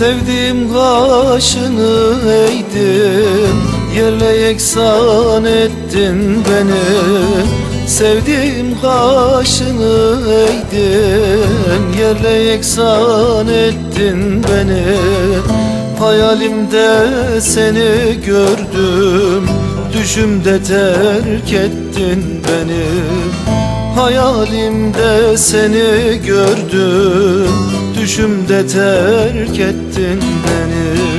Sevdiğim kaşını eğdi Yerle yeksan ettin beni Sevdiğim kaşını eğdim Yerle yeksan ettin beni Hayalimde seni gördüm. Düşümde terk ettin beni Hayalimde seni gördüm. Düşümde terk ettin beni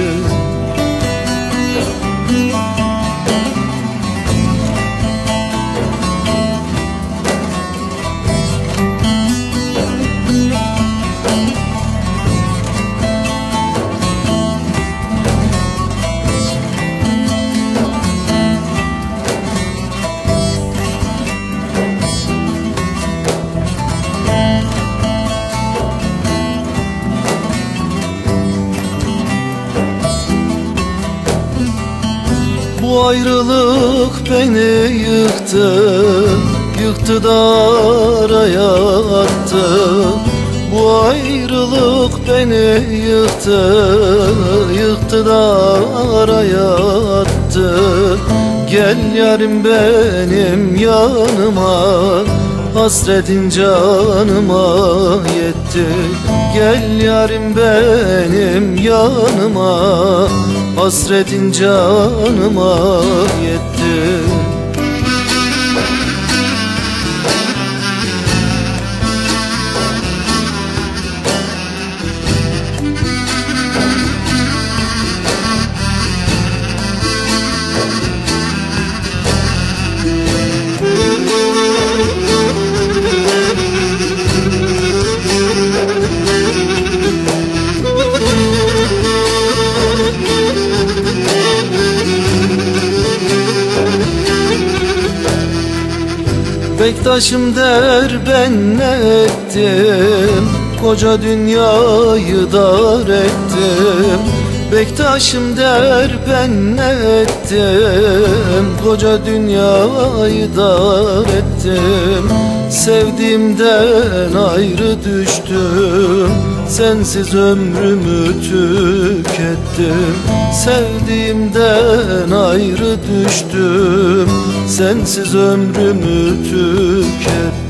Bu ayrılık beni yıktı Yıktı da araya attı. Bu ayrılık beni yıktı Yıktı da araya attı. Gel yarim benim yanıma Hasretin canıma yetti. Gel yarim benim yanıma Hasretin canıma yetti Bektaşım der ben ne ettim? Koca dünyayı dar ettim. Bektaşım der ben ne ettim? Koca dünyayı dar ettim. Sevdiğimden ayrı düştüm. Sensiz ömrümü tükettim. Sevdiğimden ayrı düştüm Sensiz ömrümü tükettim